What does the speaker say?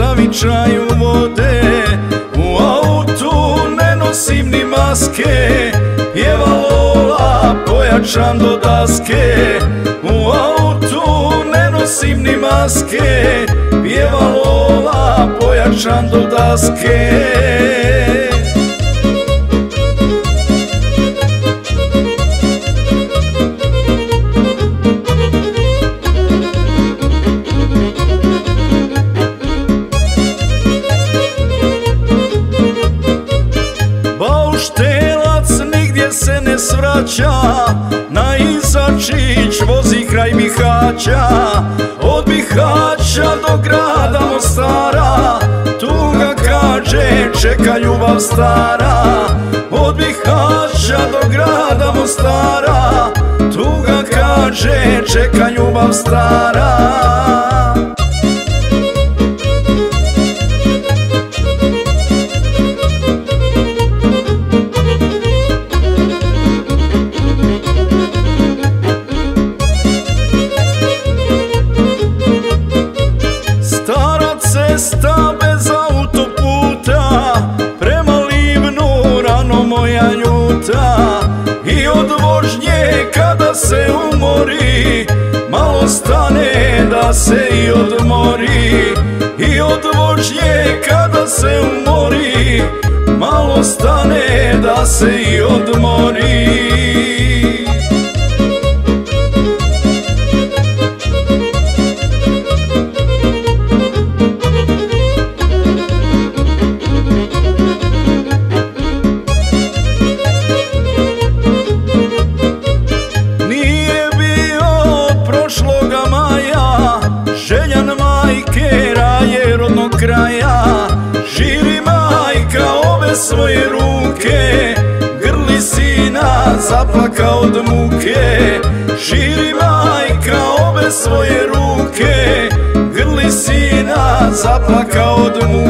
zavičaju vode. U autu ne nosim ni maske. Pjeva Lola pojačam do daske. U autu ne nosim ni maske. Pjeva Lola pojačam do daske. Se ne svraća Na Izačić vozi kraj Bihaća Od Bihaća do grada Mostara Tuga kaže čeka ljubav stara. Od Bihaća do grada Mostara Tuga kaže čeka ljubav Stara se umori Malo stane da se i odmori. I od vožnje kada se umori Malo stane da se i odmori svoje ruke Grli sina zaplaka od muke. Žiri majka ove svoje ruke Grli sina zaplaka od muke